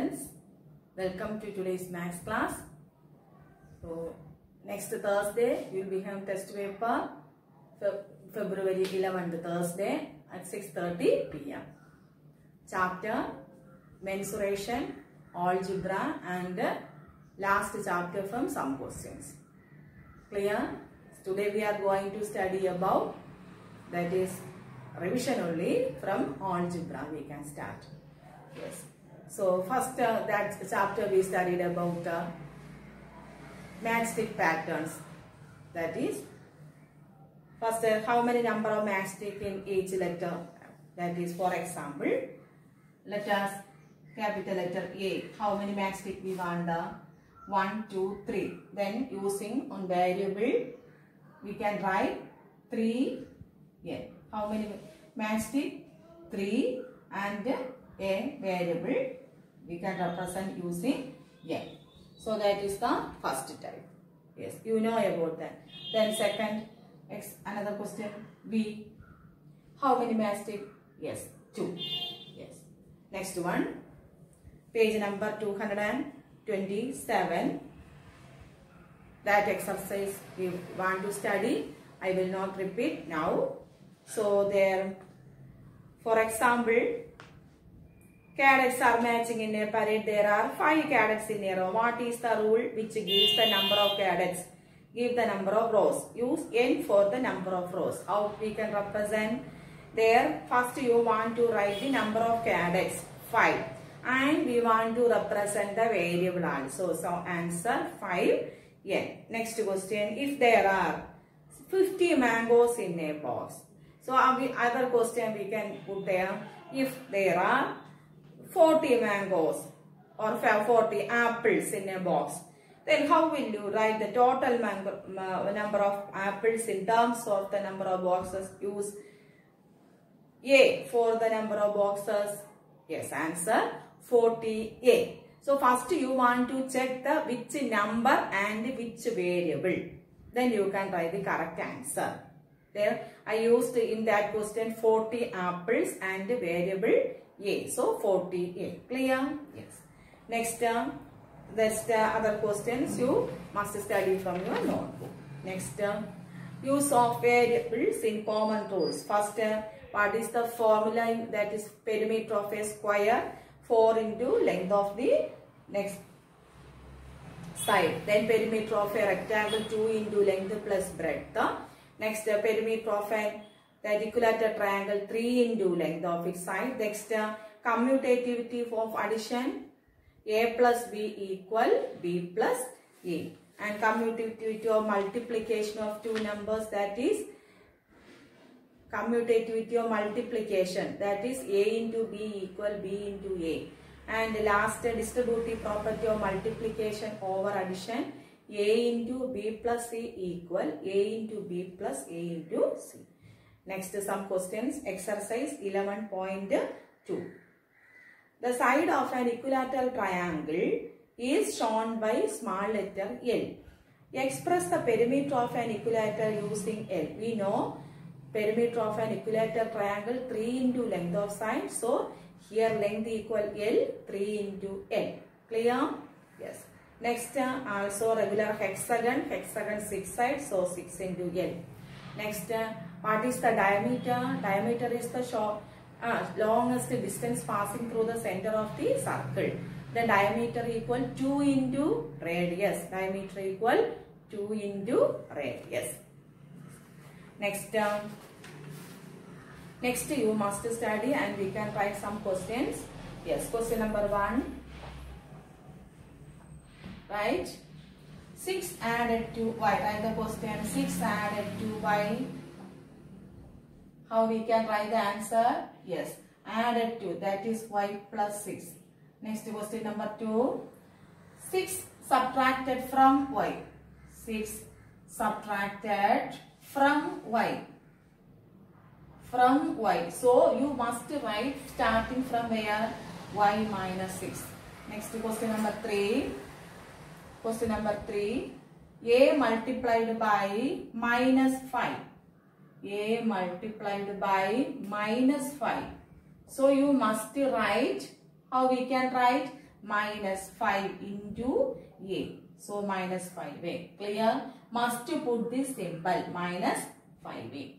students. Welcome to today's maths class. So, next Thursday, you will be having test paper, Fe- February 11th Thursday at 6.30 p.m. Chapter, mensuration, algebra and last chapter from some questions. Clear? Today we are going to study about, that is revision only from algebra we can start. Yes. So first uh, that chapter we studied about uh, matchstick patterns. That is first uh, how many number of matchstick in each letter. That is for example, let us capital letter A. How many matchstick we want? Uh, 1, 2, 3. Then using on variable we can write 3 yeah. How many matchstick? 3 and a variable we can represent using N. So that is the first type. Yes, you know about that. Then second, X, another question, B. How many matchstick? Yes, 2. Yes. Next one, page number 227. That exercise we want to study. I will not repeat now. So there, for example, cadets are matching in a parade. There are five cadets in a row. What is the rule which gives the number of cadets? Give the number of rows. Use n for the number of rows. How we can represent? There, first you want to write the number of cadets, 5. And we want to represent the variable also. So, answer 5 n. Next question, if there are 50 mangoes in a box. So, uh, other question we can put there, if there are 40 mangoes or 40 apples in a box, then how will you write the total mango, ma- number of apples in terms of the number of boxes? Use A for the number of boxes. Yes, answer 40A. So first you want to check the which number and which variable. Then you can write the correct answer. There I used in that question 40 apples and variable A. So 40A. Clear? Yes. Next uh, that's the other questions you must study from your notebook. Next uh, use of variables in common rules. First uh, what is the formula in- that is perimeter of a square 4 into length of the next side. Then perimeter of a rectangle 2 into length plus breadth. Next uh, perimeter of an equilateral triangle 3 into length of its side. Next uh, commutativity of addition a plus b equal b plus a. And commutativity of multiplication of two numbers that is commutativity of multiplication that is a into b equal b into a and last uh, distributive property of multiplication over addition a into b plus c equal a into b plus a into c next some questions exercise 11.2 the side of an equilateral triangle is shown by small letter L. Express the perimeter of an equilateral using L. We know perimeter of an equilateral triangle 3 into length of side. So, here length equal L, 3 into L. Clear? Yes. Next, uh, also regular hexagon, hexagon 6 sides, so 6 into L. Next, uh, what is the diameter? Diameter is the short, uh, longest distance passing through the center of the circle. The diameter equal 2 into radius. Diameter equal 2 into radius. Next, um, next you must study and we can write some questions. Yes, question number 1. Right? 6 added to y. Write the question 6 added to y. How we can write the answer? Yes, added to that is y plus 6. Next question number 2. 6 subtracted from y. 6 subtracted from y. From y. So you must write starting from where? y minus 6. Next question number 3. Question number 3. a multiplied by minus 5. A multiplied by minus 5. So you must write, how we can write minus 5 into A. So minus 5A. Clear? Must put this symbol minus 5A.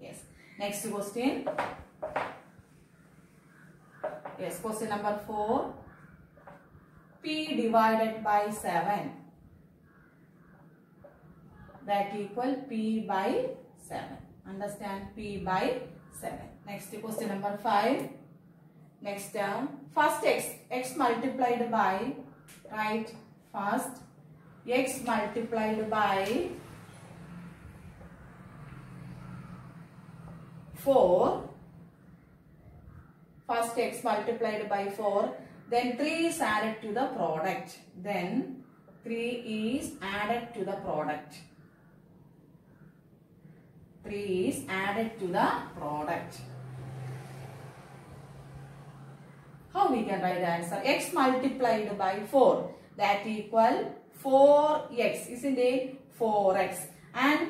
Yes. Next question. Yes, question number 4. P divided by 7 that equal P by 7. Understand? P by 7. Next question number 5. Next term. First x, x multiplied by, right, first x multiplied by 4 first x multiplied by 4 then 3 is added to the product then 3 is added to the product 3 is added to the product how we can write the answer x multiplied by 4 that equal 4x isn't it 4x and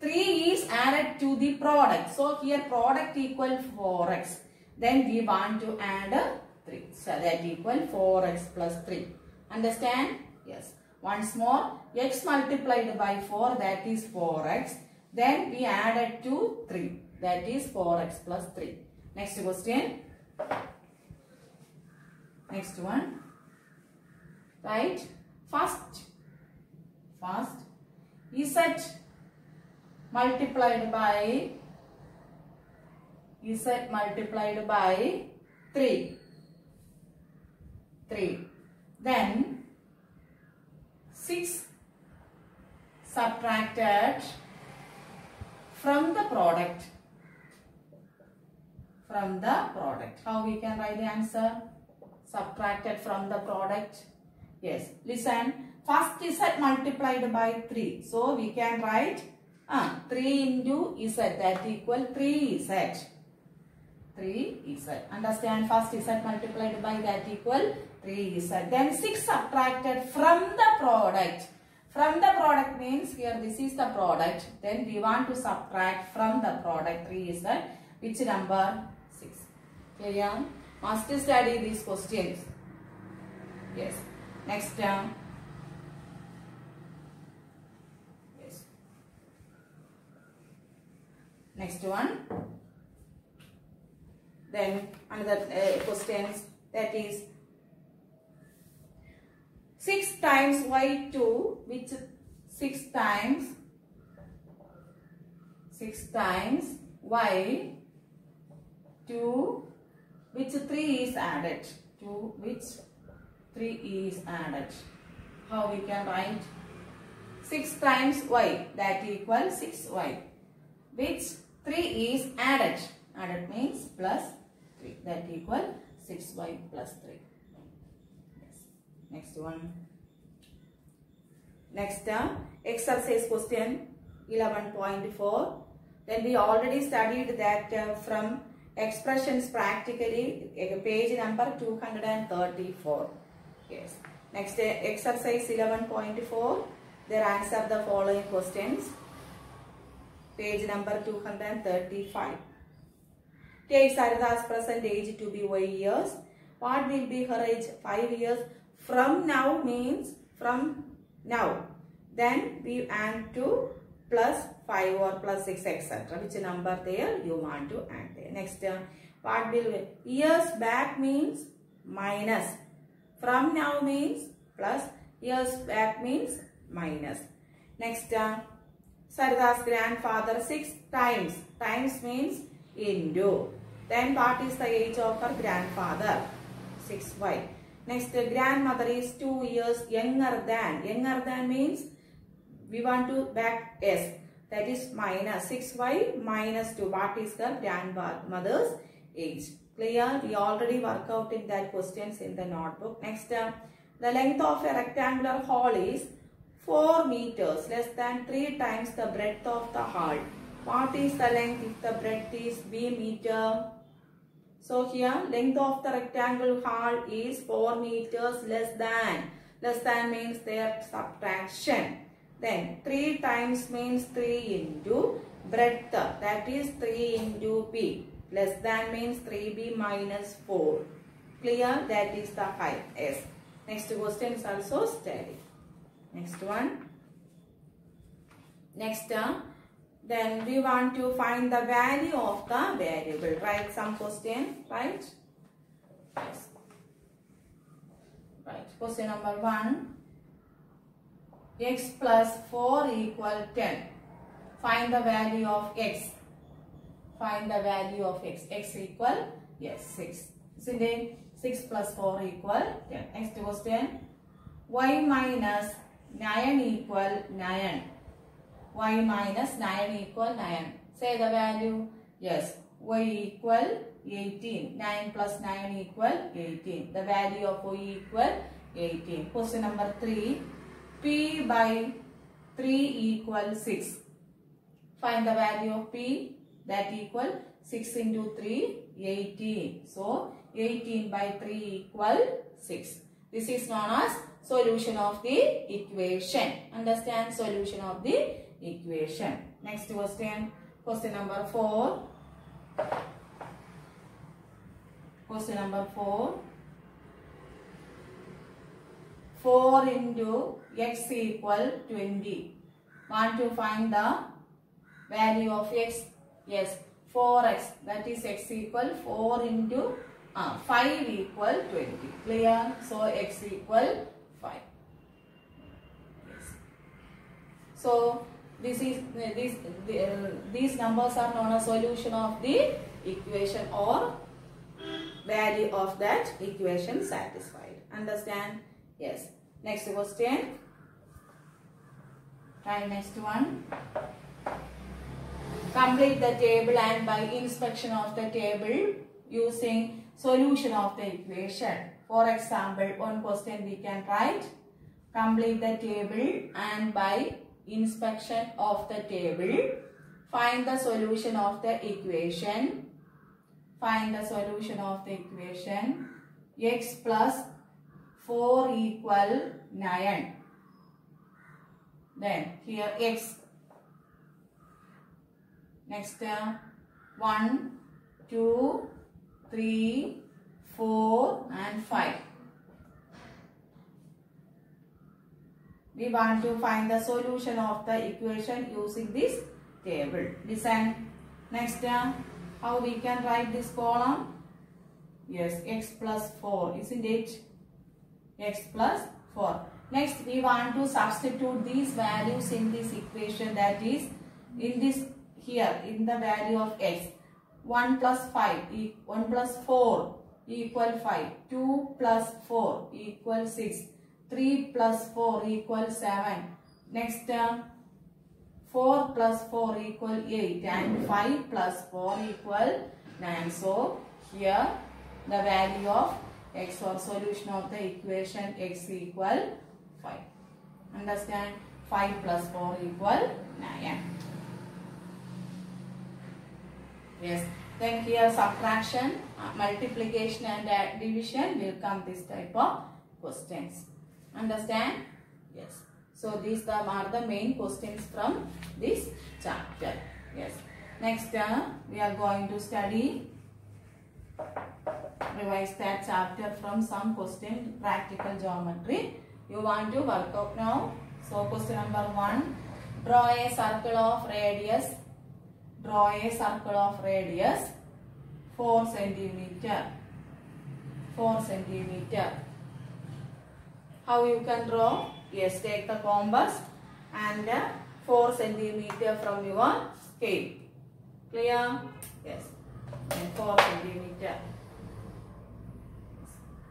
3 is added to the product so here product equal 4x then we want to add 3. So that equal 4x plus 3. Understand? Yes. Once more, x multiplied by 4 that is 4x. Then we added to 3 that is 4x plus 3. Next question. Next one. Right. First. First. Z multiplied by z multiplied by 3. 3. Then 6 subtracted from the product. From the product. How we can write the answer? Subtracted from the product. Yes. Listen. First z multiplied by 3. So we can write uh, 3 into z that equal 3z. 3 z. Understand first z multiplied by that equal 3 z. Then 6 subtracted from the product. From the product means here this is the product. Then we want to subtract from the product 3 z. Which number? 6. Clear? Must study these questions. Yes. Next term. Yes. Next one. Then another uh, questions that is 6 times y2 which 6 times 6 times y 2 which 3 is added. To which 3 is added. How we can write? 6 times y that equals 6y which 3 is added. Added means plus 3 that equal 6y plus 3 yes. Next one. Next uh, exercise question 11.4 then we already studied that uh, from expressions practically page number 234 yes. Next uh, exercise 11.4 there answer the following questions. Page number 235 Take Sarada's present age to be y years. What will be her age? 5 years. From now means from now. Then we add to plus 5 or plus 6 etc. Which number there you want to add there. Next, uh, what will be? Years back means minus. From now means plus. Years back means minus. Next, uh, Sarada's grandfather 6 times. Times means into. Then what is the age of her grandfather? 6y. Next, the grandmother is 2 years younger than. Younger than means we want to back s. That is minus 6y minus 2. What is the grandmother's age? Clear? We already work out in that questions in the notebook. Next, uh, the length of a rectangular hall is 4 meters less than 3 times the breadth of the hall. What is the length if the breadth is b meter? So here length of the rectangle hall is 4 meters less than. Less than means their subtraction. Then 3 times means 3 into breadth that is 3 into b. Less than means 3b minus 4. Clear? That is the height. Next question is also study. Next one. Next, uh, then we want to find the value of the variable. Write some question, right? Right. Question number one. x plus 4 equal 10. Find the value of x. Find the value of x. x equal, yes, 6. Isn't it? 6 plus 4 equal 10. Next question. y minus 9 equal 9. Y minus 9 equal 9. Say the value. Yes. y equal 18. 9 plus 9 equal 18. The value of y equal 18. Question number 3. p by 3 equal 6. Find the value of p that equal 6 into 3 18. So 18 by 3 equal 6. This is known as solution of the equation. Understand solution of the equation. Next question. Question number 4. Question number 4. 4 into x equal 20. Want to find the value of x? Yes, 4x. That is x equal 4 into uh, 5 equal 20. Clear? So, x equal 5. Yes. So, this is uh, this the, uh, these numbers are known as solution of the equation or value of that equation satisfied. Understand? Yes. Next question. Try next one. Complete the table and by inspection of the table using solution of the equation. For example, one question we can write. Complete the table and by inspection of the table find the solution of the equation. Find the solution of the equation x plus 4 equal 9. Then here x. Next uh, 1, 2, 3, 4 and 5. We want to find the solution of the equation using this table. Listen. Next uh, how we can write this column? Yes, x plus 4, isn't it? x plus 4. Next, we want to substitute these values in this equation that is in this here in the value of x. 1 plus 5, 1 plus 4 equal 5. 2 plus 4 equal 6. 3 plus 4 equal 7. Next term 4 plus 4 equal 8 and 5 plus 4 equal 9. So, here the value of x or solution of the equation x equal 5. Understand? 5 plus 4 equal 9. Yes. Then here subtraction, uh, multiplication and uh, division will come this type of questions. Understand? Yes. So these are the main questions from this chapter. Yes. Next uh, we are going to study revise that chapter from some question practical geometry. You want to work out now. So question number 1. Draw a circle of radius. Draw a circle of radius 4 centimeter. 4 centimeter. How you can draw? Yes, take the compass and uh, 4 centimeter from your scale. Clear? Yes. And 4 centimeter.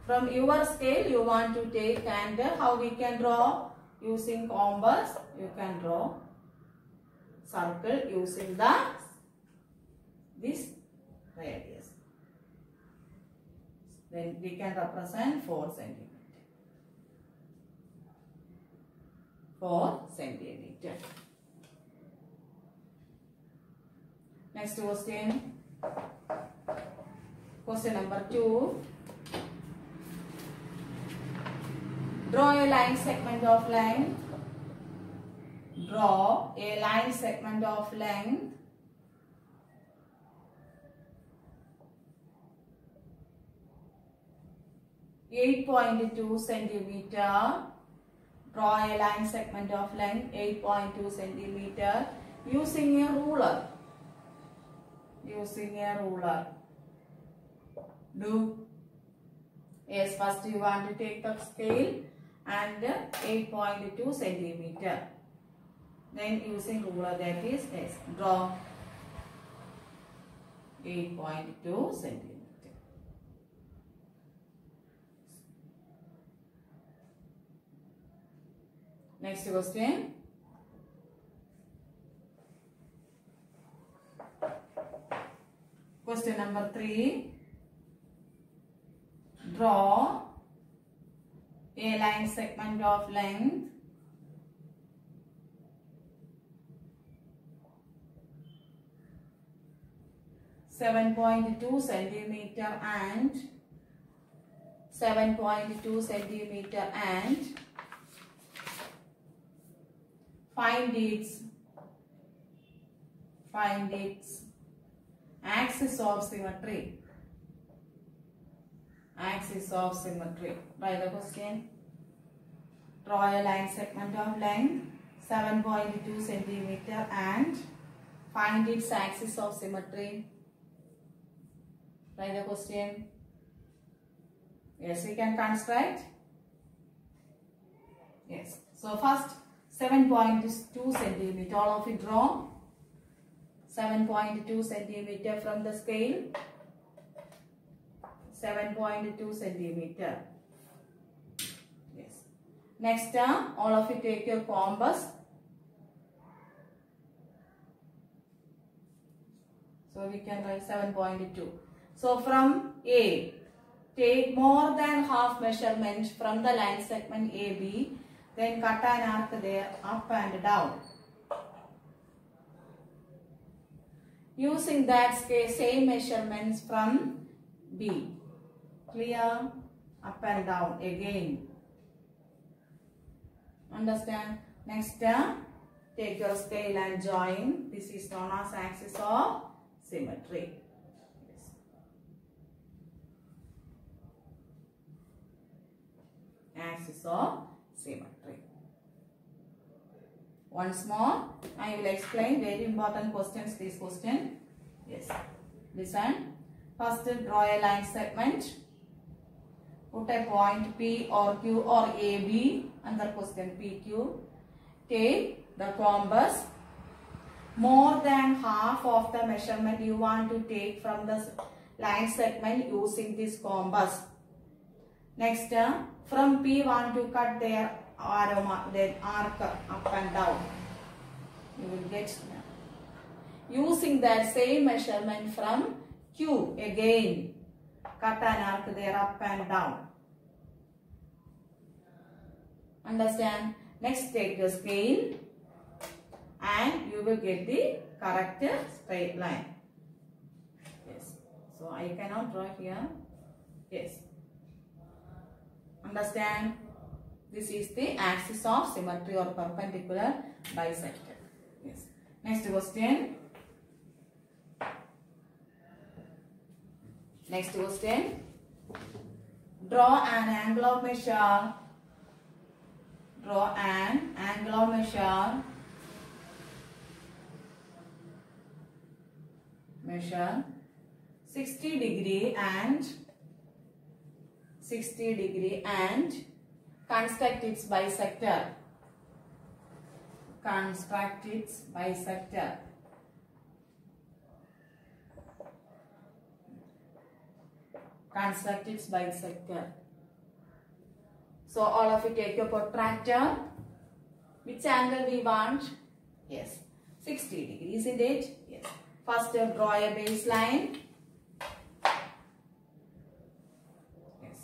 From your scale you want to take and uh, how we can draw? Using compass you can draw circle using the this radius. Then we can represent 4 centimeter. 4 centimeter. Next question. Question number 2. Draw a line segment of length. Draw a line segment of length. 8.2 centimeter. Draw a line segment of length 8.2 centimeter using a ruler. Using a ruler. Do. Yes, first you want to take the scale and 8.2 centimeter. Then using ruler that is yes, draw 8.2 centimeter. Next question. Question number 3. Draw a line segment of length seven point two centimeter and seven point two centimeter and find its find its axis of symmetry. Axis of symmetry. By the question. Draw a line segment of length 7.2 centimeter and find its axis of symmetry. By the question. Yes we can construct. Yes. So first 7.2 centimeter. All of it draw 7.2 centimeter from the scale. 7.2 centimeter. Yes. Next term all of you take your compass so we can write 7.2 so from a take more than half measurement from the line segment AB then cut an arc there up and down. Using that scale, same measurements from B. Clear? Up and down again. Understand? Next uh, take your scale and join. This is known as axis of symmetry. Yes. axis of symmetry once more i will explain very important questions this question yes listen first draw a line segment put a point P or Q or AB under question PQ. Take the compass. More than half of the measurement you want to take from the line segment using this compass. Next, from P want to cut their arrow, their arc up and down. You will get using that same measurement from Q again cut an arc there up and down. Understand? Next take the scale and you will get the correct straight line. Yes. So I cannot draw here. Yes. Understand? This is the axis of symmetry or perpendicular bisector. Yes. Next question. Next question. Draw an angle of measure. Draw an angle of measure. Measure 60 degree and 60 degree and construct its bisector. Construct its bisector. construct its bisector. So all of you take your protractor. Which angle we want? Yes, 60 degree, isn't it? Yes. First draw a baseline. Yes.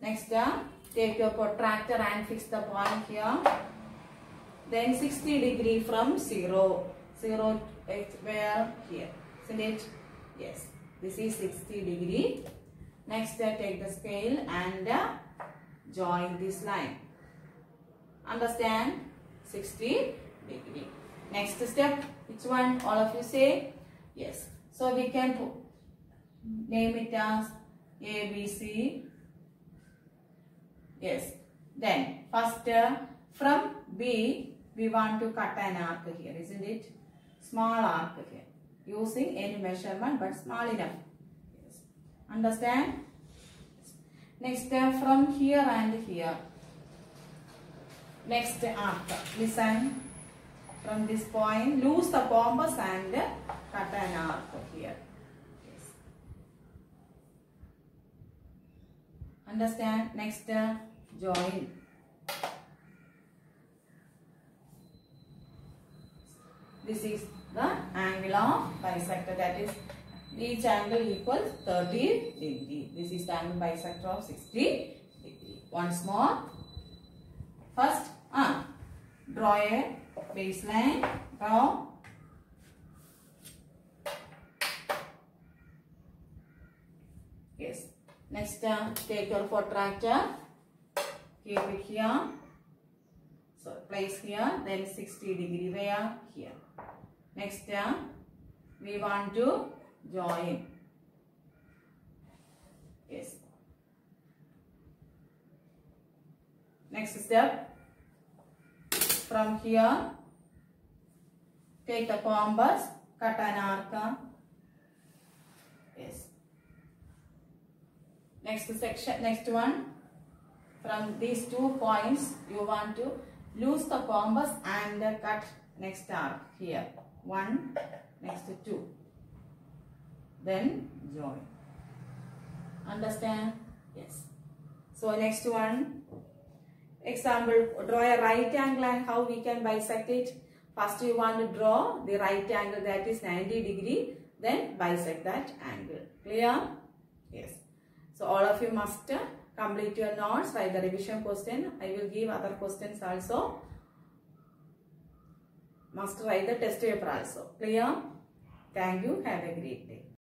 Next uh, take your protractor and fix the point here. Then 60 degree from 0. 0 where? Here. Isn't it? Yes. This is 60 degree. Next, uh, take the scale and uh, join this line. Understand? 60 degree. Next step, which one? All of you say? Yes. So, we can name it as ABC Yes. Then first uh, from B we want to cut an arc here, isn't it? Small arc here. Using any measurement but small enough. Yes. Understand? Next uh, from here and here. Next arc. Listen. From this point, lose the compass and cut an arc here. Yes. Understand? Next, uh, join. This is the angle of bisector. That is, each angle equals 30 degree. This is the angle bisector of 60 degree. Once more. First, uh, draw a baseline. Draw. Yes. Next, uh, take your protractor. Here. So, place here. Then 60 degree where? Here. Next, uh, we want to join. Yes. Next step. From here, take the compass, cut an arc. Yes. Next section, next one. From these two points, you want to lose the compass and cut next arc here. One, next two. Then join. Understand? Yes. So next one. Example, draw a right angle and how we can bisect it. First you want to draw the right angle that is 90 degree. Then bisect that angle. Clear? Yes. So all of you must complete your notes, write the revision question. I will give other questions also. Must write the test paper also. Clear? Thank you. Have a great day.